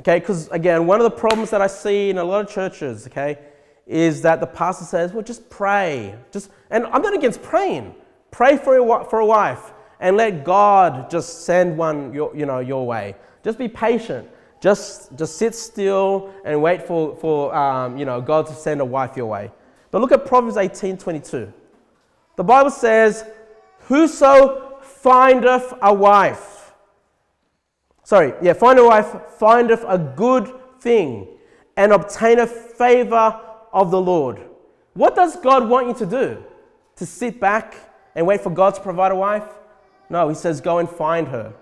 A: Okay, because again, one of the problems that I see in a lot of churches, okay, is that the pastor says, well, just pray. Just, and I'm not against praying. Pray for a, for a wife and let God just send one your, you know, your way. Just be patient. Just, just sit still and wait for, for um, you know, God to send a wife your way. But look at Proverbs 18 22. The Bible says, Whoso findeth a wife Sorry, yeah, find a wife findeth a good thing and obtaineth favor of the Lord. What does God want you to do? To sit back and wait for God to provide a wife? No, he says, go and find her.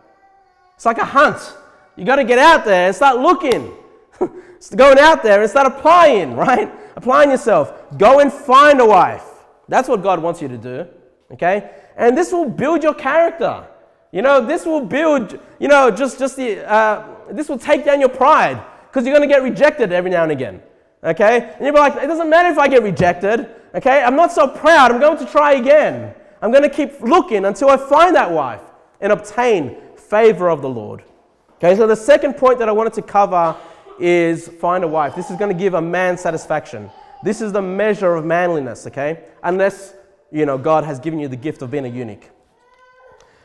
A: It's like a hunt. You got to get out there and start looking. going out there and start applying, right? Applying yourself. Go and find a wife. That's what God wants you to do, okay? And this will build your character. You know, this will build, you know, just, just the, uh, this will take down your pride because you're going to get rejected every now and again. Okay? And you'll be like, it doesn't matter if I get rejected. Okay? I'm not so proud. I'm going to try again. I'm going to keep looking until I find that wife and obtain favor of the Lord. Okay? So the second point that I wanted to cover is find a wife. This is going to give a man satisfaction. This is the measure of manliness, okay? Unless, you know, God has given you the gift of being a eunuch.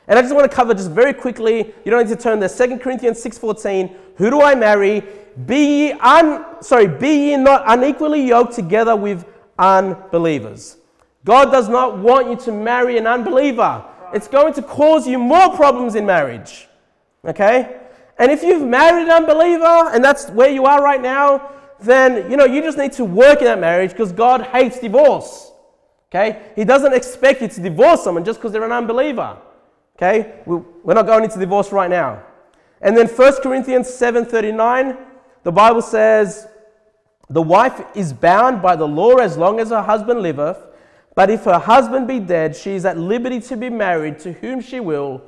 A: And I just want to cover just very quickly, you don't need to turn there, 2 Corinthians 6.14, who do I marry? Be ye, un, sorry, be ye not unequally yoked together with unbelievers. God does not want you to marry an unbeliever. It's going to cause you more problems in marriage. Okay? And if you've married an unbeliever and that's where you are right now, then you know you just need to work in that marriage because God hates divorce. Okay? He doesn't expect you to divorce someone just because they're an unbeliever. Okay? We're not going into divorce right now. And then 1 Corinthians 7:39, the Bible says, "The wife is bound by the law as long as her husband liveth, but if her husband be dead, she is at liberty to be married to whom she will,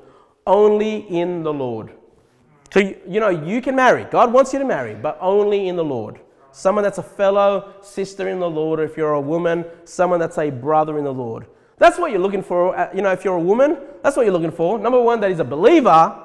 A: only in the Lord." So you know, you can marry. God wants you to marry, but only in the Lord someone that's a fellow sister in the Lord, or if you're a woman, someone that's a brother in the Lord. That's what you're looking for. Uh, you know, if you're a woman, that's what you're looking for. Number one, that he's a believer.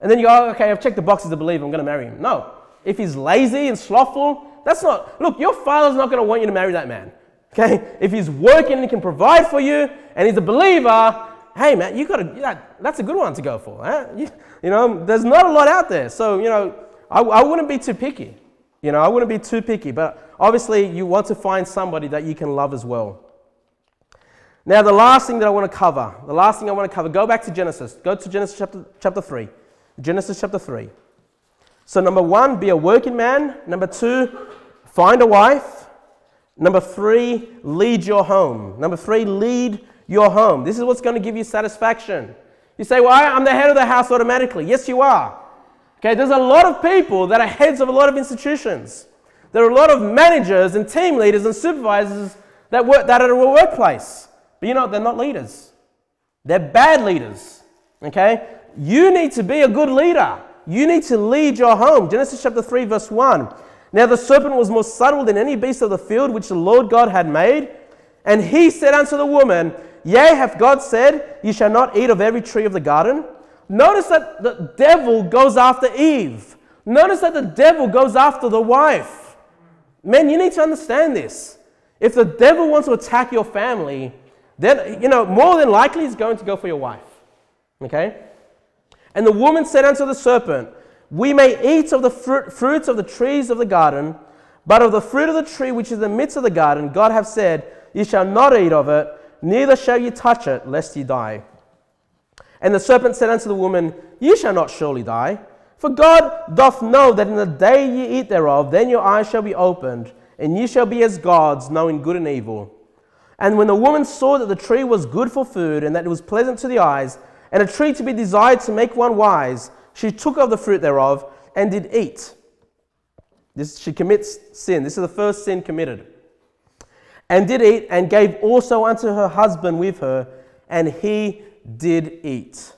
A: And then you go, okay, I've checked the box as a believer, I'm going to marry him. No. If he's lazy and slothful, that's not, look, your father's not going to want you to marry that man. Okay? If he's working and he can provide for you and he's a believer, hey man, you got to, yeah, that's a good one to go for. Huh? You, you, know, there's not a lot out there. So, you know, I, I wouldn't be too picky. You know, I wouldn't be too picky, but obviously you want to find somebody that you can love as well. Now, the last thing that I want to cover, the last thing I want to cover, go back to Genesis. Go to Genesis chapter, chapter 3. Genesis chapter 3. So, number one, be a working man. Number two, find a wife. Number three, lead your home. Number three, lead your home. This is what's going to give you satisfaction. You say, Well, I'm the head of the house automatically. Yes, you are. Okay, there's a lot of people that are heads of a lot of institutions. There are a lot of managers and team leaders and supervisors that work that are at a workplace. But you know, they're not leaders. They're bad leaders. Okay? You need to be a good leader. You need to lead your home. Genesis chapter 3, verse 1. Now the serpent was more subtle than any beast of the field which the Lord God had made. And he said unto the woman, Yea, hath God said, Ye shall not eat of every tree of the garden? Notice that the devil goes after Eve. Notice that the devil goes after the wife. Men, you need to understand this. If the devil wants to attack your family, then, you know, more than likely he's going to go for your wife. Okay? And the woman said unto the serpent, We may eat of the fruit, fruits of the trees of the garden, but of the fruit of the tree which is in the midst of the garden, God hath said, Ye shall not eat of it, neither shall ye touch it, lest ye die. And the serpent said unto the woman, Ye shall not surely die. For God doth know that in the day ye eat thereof, then your eyes shall be opened, and ye shall be as gods, knowing good and evil. And when the woman saw that the tree was good for food, and that it was pleasant to the eyes, and a tree to be desired to make one wise, she took of the fruit thereof, and did eat. This, she commits sin. This is the first sin committed. And did eat, and gave also unto her husband with her, and he did eat.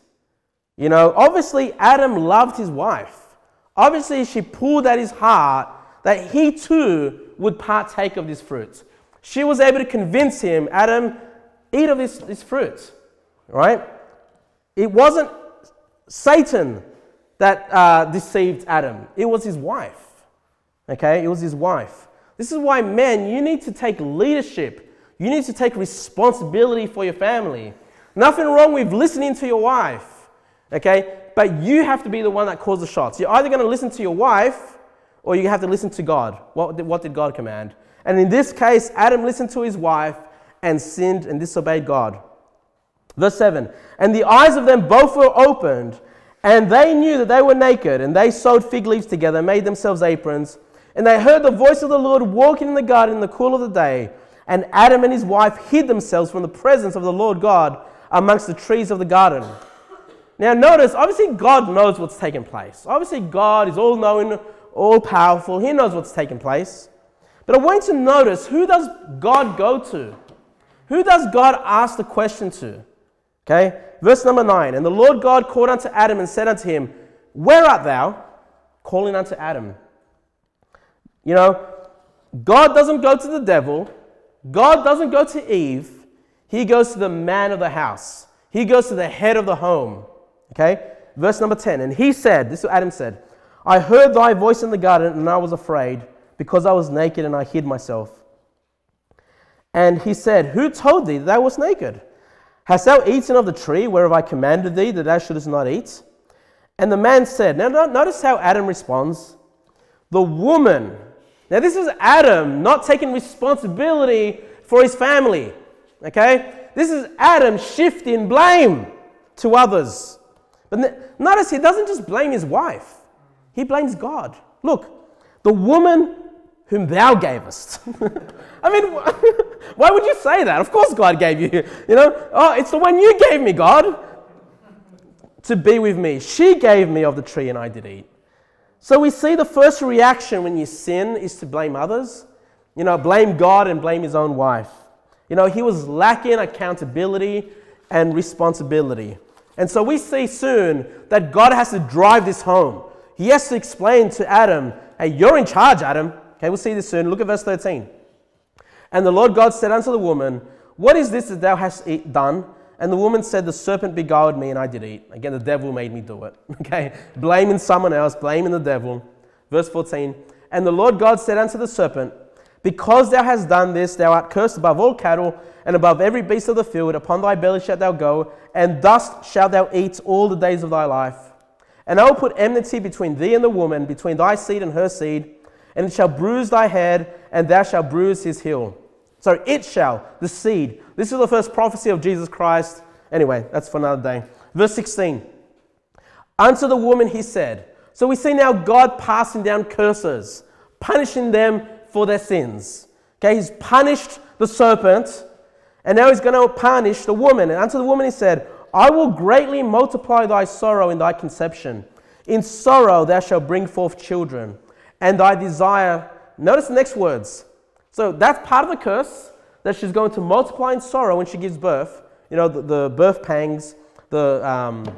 A: You know, obviously, Adam loved his wife. Obviously, she pulled at his heart that he too would partake of this fruit. She was able to convince him, Adam, eat of this, this fruit, right? It wasn't Satan that uh, deceived Adam, it was his wife. Okay, it was his wife. This is why, men, you need to take leadership. You need to take responsibility for your family. Nothing wrong with listening to your wife, okay? But you have to be the one that calls the shots. You're either going to listen to your wife or you have to listen to God. What did, what did God command? And in this case, Adam listened to his wife and sinned and disobeyed God. Verse 7 And the eyes of them both were opened, and they knew that they were naked, and they sewed fig leaves together, made themselves aprons. And they heard the voice of the Lord walking in the garden in the cool of the day. And Adam and his wife hid themselves from the presence of the Lord God amongst the trees of the garden. Now, notice, obviously, God knows what's taking place. Obviously, God is all knowing, all powerful. He knows what's taking place. But I want you to notice who does God go to? Who does God ask the question to? Okay, verse number nine. And the Lord God called unto Adam and said unto him, Where art thou? Calling unto Adam. You know, God doesn't go to the devil, God doesn't go to Eve. He goes to the man of the house. He goes to the head of the home. Okay? Verse number 10. And he said, This is what Adam said, I heard thy voice in the garden, and I was afraid, because I was naked and I hid myself. And he said, Who told thee that thou wast naked? Hast thou eaten of the tree whereof I commanded thee that thou shouldest not eat? And the man said, Now notice how Adam responds. The woman. Now, this is Adam not taking responsibility for his family. Okay? This is Adam shifting blame to others. But notice he doesn't just blame his wife, he blames God. Look, the woman whom thou gavest. I mean, why would you say that? Of course, God gave you. You know, oh, it's the one you gave me, God, to be with me. She gave me of the tree and I did eat. So we see the first reaction when you sin is to blame others. You know, blame God and blame his own wife. You know, he was lacking accountability and responsibility. And so we see soon that God has to drive this home. He has to explain to Adam, hey, you're in charge, Adam. Okay, we'll see this soon. Look at verse 13. And the Lord God said unto the woman, What is this that thou hast done? And the woman said, The serpent beguiled me, and I did eat. Again, the devil made me do it. Okay, blaming someone else, blaming the devil. Verse 14. And the Lord God said unto the serpent, Because thou hast done this, thou art cursed above all cattle, and above every beast of the field. Upon thy belly shalt thou go, and dust shalt thou eat all the days of thy life. And I will put enmity between thee and the woman, between thy seed and her seed, and it shall bruise thy head, and thou shalt bruise his heel. So it shall, the seed. This is the first prophecy of Jesus Christ. Anyway, that's for another day. Verse 16. Unto the woman he said, So we see now God passing down curses, punishing them for their sins. Okay, he's punished the serpent, and now he's going to punish the woman. And unto the woman he said, I will greatly multiply thy sorrow in thy conception. In sorrow thou shalt bring forth children, and thy desire. Notice the next words so that's part of the curse that she's going to multiply in sorrow when she gives birth. You know, the, the birth pangs, the, um, what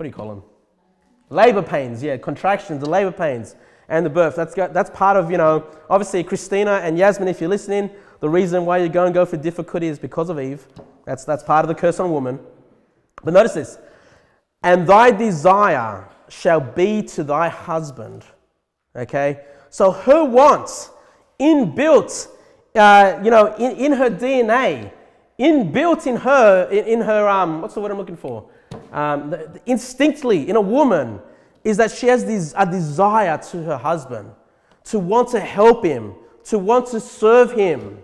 A: do you call them? Labor pains, yeah, contractions, the labor pains, and the birth. That's, that's part of, you know, obviously Christina and Yasmin, if you're listening, the reason why you're going to go for difficulty is because of Eve. That's, that's part of the curse on woman. But notice this and thy desire shall be to thy husband. Okay? So her wants inbuilt, uh, you know, in, in her DNA, inbuilt in her, in, in her, um, what's the word I'm looking for? Um, the, the, instinctively in a woman is that she has this, a desire to her husband, to want to help him, to want to serve him.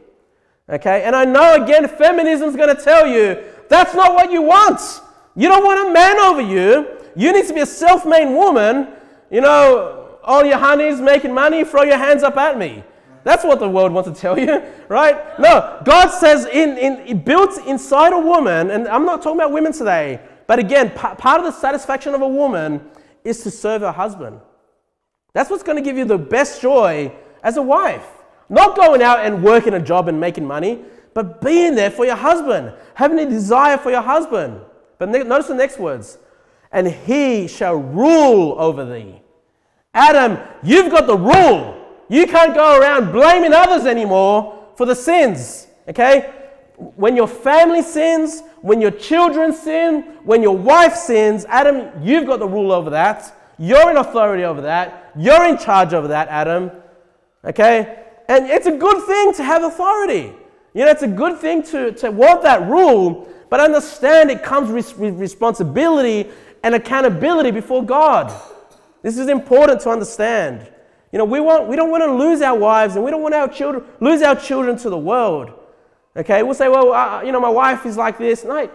A: Okay, and I know again, feminism is going to tell you that's not what you want. You don't want a man over you. You need to be a self made woman. You know, all your honeys making money, throw your hands up at me. That's what the world wants to tell you, right? No, God says in, in built inside a woman, and I'm not talking about women today, but again, p- part of the satisfaction of a woman is to serve her husband. That's what's going to give you the best joy as a wife. Not going out and working a job and making money, but being there for your husband, having a desire for your husband. But notice the next words and he shall rule over thee. Adam, you've got the rule. You can't go around blaming others anymore for the sins. Okay? When your family sins, when your children sin, when your wife sins, Adam, you've got the rule over that. You're in authority over that. You're in charge over that, Adam. Okay? And it's a good thing to have authority. You know, it's a good thing to, to want that rule, but understand it comes with responsibility and accountability before God. This is important to understand. You know, we, want, we don't want to lose our wives and we don't want our children, lose our children to the world. Okay, we'll say, well, uh, you know, my wife is like this. No,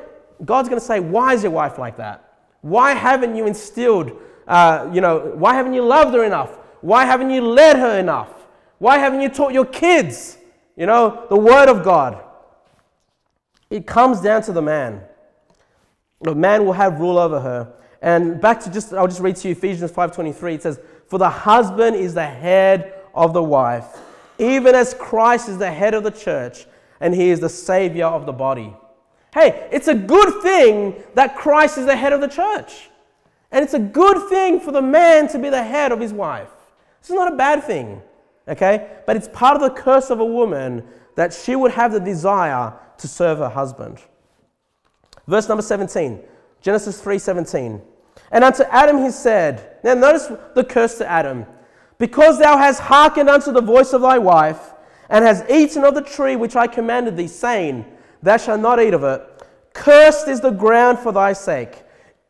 A: God's going to say, why is your wife like that? Why haven't you instilled, uh, you know, why haven't you loved her enough? Why haven't you led her enough? Why haven't you taught your kids, you know, the word of God? It comes down to the man. The man will have rule over her. And back to just, I'll just read to you Ephesians 5.23. It says, for the husband is the head of the wife, even as Christ is the head of the church, and he is the savior of the body. Hey, it's a good thing that Christ is the head of the church. And it's a good thing for the man to be the head of his wife. This is not a bad thing, okay? But it's part of the curse of a woman that she would have the desire to serve her husband. Verse number 17, Genesis 3:17. And unto Adam he said, Now notice the curse to Adam. Because thou hast hearkened unto the voice of thy wife, and hast eaten of the tree which I commanded thee, saying, Thou shalt not eat of it. Cursed is the ground for thy sake.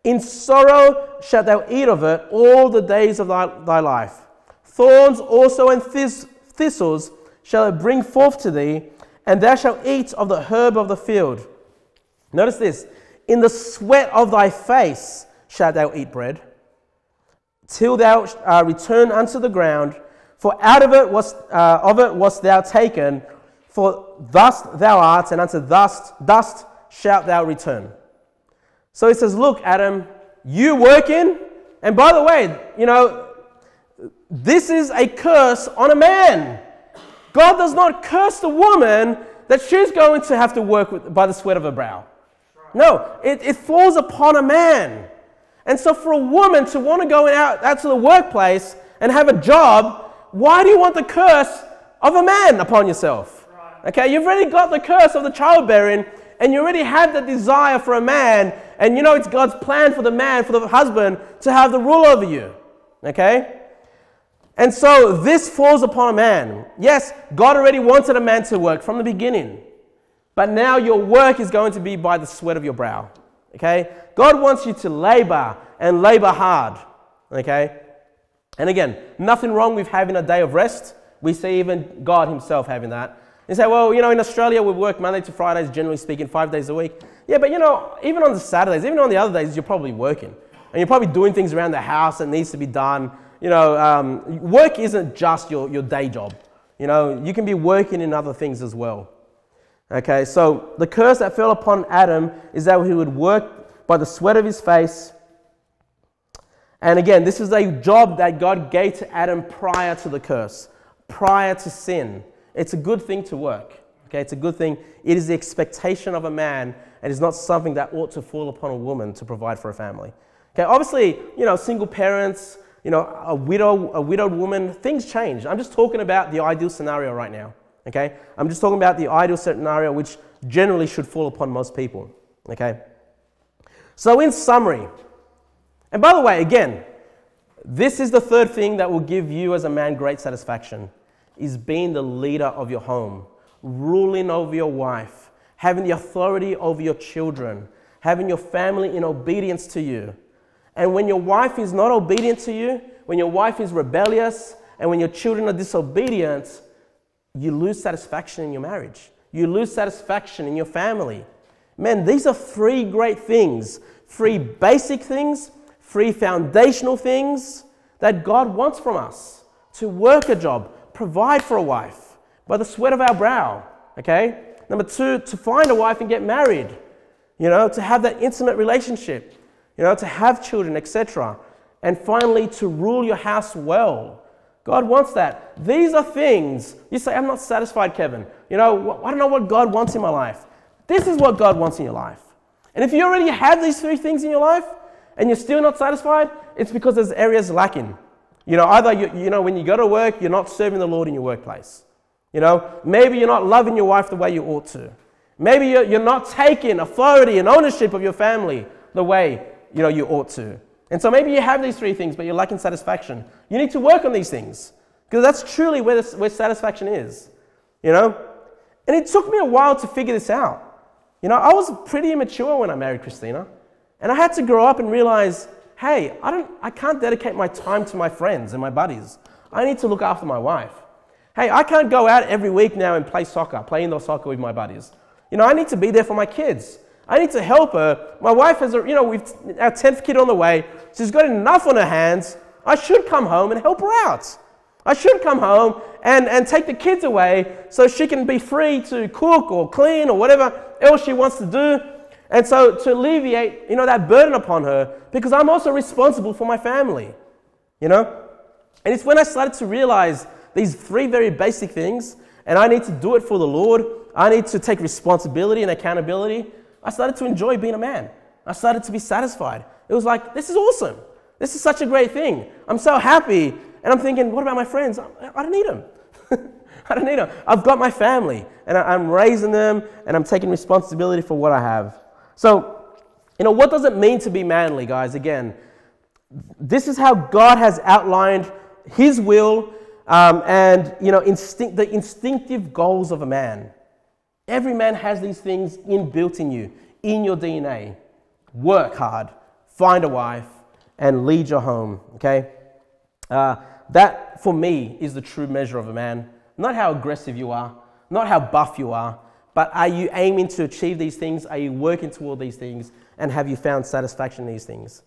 A: In sorrow shalt thou eat of it all the days of thy, thy life. Thorns also and thistles shall it bring forth to thee, and thou shalt eat of the herb of the field. Notice this in the sweat of thy face shalt thou eat bread, till thou uh, return unto the ground, for out of it was uh, of it wast thou taken, for thus thou art, and unto dust, dust shalt thou return. So he says, Look, Adam, you work in, and by the way, you know, this is a curse on a man. God does not curse the woman that she's going to have to work with, by the sweat of her brow. No, it, it falls upon a man. And so, for a woman to want to go out, out to the workplace and have a job, why do you want the curse of a man upon yourself? Okay, you've already got the curse of the childbearing, and you already have the desire for a man, and you know it's God's plan for the man, for the husband, to have the rule over you. Okay? And so this falls upon a man. Yes, God already wanted a man to work from the beginning. But now your work is going to be by the sweat of your brow. Okay? God wants you to labor and labor hard. Okay? And again, nothing wrong with having a day of rest. We see even God Himself having that. You say, well, you know, in Australia we work Monday to Fridays, generally speaking, five days a week. Yeah, but you know, even on the Saturdays, even on the other days, you're probably working. And you're probably doing things around the house that needs to be done. You know, um, work isn't just your, your day job. You know, you can be working in other things as well. Okay, so the curse that fell upon Adam is that he would work by the sweat of his face. And again, this is a job that God gave to Adam prior to the curse, prior to sin. It's a good thing to work. Okay, it's a good thing. It is the expectation of a man, and it's not something that ought to fall upon a woman to provide for a family. Okay, obviously, you know, single parents, you know, a widow, a widowed woman, things change. I'm just talking about the ideal scenario right now. Okay? I'm just talking about the ideal scenario which generally should fall upon most people. Okay? So, in summary, and by the way, again, this is the third thing that will give you as a man great satisfaction is being the leader of your home, ruling over your wife, having the authority over your children, having your family in obedience to you. And when your wife is not obedient to you, when your wife is rebellious, and when your children are disobedient, you lose satisfaction in your marriage. You lose satisfaction in your family. Man, these are three great things three basic things, three foundational things that God wants from us to work a job, provide for a wife by the sweat of our brow. Okay? Number two, to find a wife and get married. You know, to have that intimate relationship. You know, to have children, etc. And finally, to rule your house well. God wants that. These are things. You say, I'm not satisfied, Kevin. You know, I don't know what God wants in my life. This is what God wants in your life. And if you already have these three things in your life and you're still not satisfied, it's because there's areas lacking. You know, either, you, you know, when you go to work, you're not serving the Lord in your workplace. You know, maybe you're not loving your wife the way you ought to. Maybe you're, you're not taking authority and ownership of your family the way, you know, you ought to. And so maybe you have these three things, but you're lacking satisfaction. You need to work on these things because that's truly where, this, where satisfaction is. You know? And it took me a while to figure this out. You know, I was pretty immature when I married Christina. And I had to grow up and realize hey, I, don't, I can't dedicate my time to my friends and my buddies. I need to look after my wife. Hey, I can't go out every week now and play soccer, play indoor soccer with my buddies. You know, I need to be there for my kids. I need to help her. My wife has, a, you know, we've our tenth kid on the way. She's got enough on her hands. I should come home and help her out. I should come home and, and take the kids away so she can be free to cook or clean or whatever else she wants to do. And so to alleviate, you know, that burden upon her, because I'm also responsible for my family, you know? And it's when I started to realize these three very basic things, and I need to do it for the Lord. I need to take responsibility and accountability. I started to enjoy being a man. I started to be satisfied. It was like, this is awesome. This is such a great thing. I'm so happy. And I'm thinking, what about my friends? I don't need them. I don't need them. I've got my family and I'm raising them and I'm taking responsibility for what I have. So, you know, what does it mean to be manly, guys? Again, this is how God has outlined His will um, and, you know, instinct, the instinctive goals of a man. Every man has these things inbuilt in you, in your DNA. Work hard, find a wife, and lead your home, okay? Uh, that, for me, is the true measure of a man. Not how aggressive you are, not how buff you are, but are you aiming to achieve these things? Are you working toward these things? And have you found satisfaction in these things?